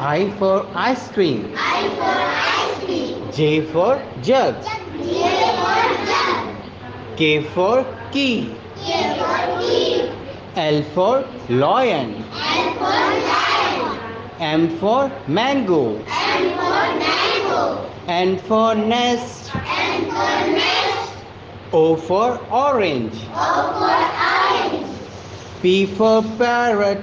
I for ice cream. I for ice cream. J for jug. J for jug. K for key. K for key. L for lion. L for lion. M for mango. M for mango. N for nest. N for nest. O for orange. O for orange. P for parrot.